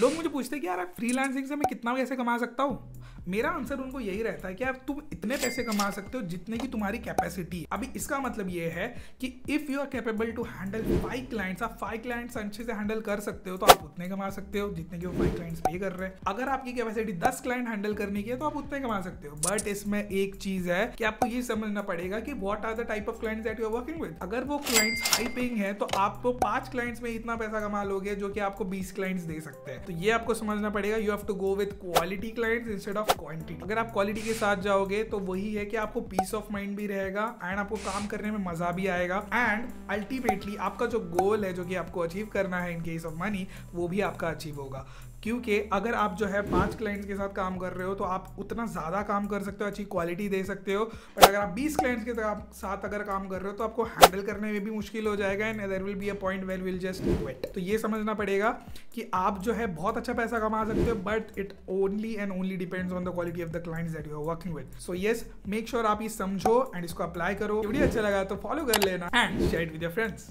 लोग मुझे पूछते हैं कि यार फ्रीलांसिंग से मैं कितना पैसे कमा सकता हूँ? मेरा आंसर उनको यही रहता है कि आप तुम इतने पैसे कमा सकते हो जितने की तुम्हारी कैपेसिटी अभी इसका मतलब ये है कि if you are capable to handle five clients आप फाइव क्लाइंट्स अच्छे से हैंडल कर सकते हो तो आप उतने कमा सकते हो जितने की वो फाइव क्लाइंट्स पे कर रहे हैं। अगर आपकी कैपेसिटी दस क्लाइंट हैंडल करने की है तो आप उतने कमा सकते हो। बट इसमें एक चीज़ है कि आपको ये समझना पड़ेगा कि what are the type of clients that you are working with अगर वो क्लाइंट्स हाई पेइंग है तो आप तो पाँच क्लाइंट्स में इतना पैसा कमा लोगे जो कि आपको बीस क्लाइंट्स दे सकते हैं। तो ये आपको समझना पड़ेगा you have to go with quality clients instead of quantity अगर आप क्वालिटी के साथ जाओगे तो वही है कि आपको पीस ऑफ़ माइंड भी रहेगा एंड आपको काम करने में मज़ा भी आएगा एंड अल्टीमेटली आपका जो गोल है, जो कि आपको अचीव करना है इन केस ऑफ़ मनी वो भी आपका अचीव होगा। क्योंकि अगर आप जो है पाँच क्लाइंट्स के साथ काम कर रहे हो तो आप उतना ज़्यादा काम कर सकते हो, अच्छी क्वालिटी दे सकते हो। बट अगर आप बीस क्लाइंट्स के साथ अगर काम कर रहे हो तो आपको हैंडल करने में भी मुश्किल हो जाएगा and there will be a point well will just quit तो ये समझना पड़ेगा कि आप जो है बहुत अच्छा पैसा कमा सकते हो but it only and only depends on the quality of the clients that you are working with so yes make sure आप ये समझो एंड इसको अप्लाई करो। वीडियो अच्छा लगा तो फॉलो कर लेना and share with your friends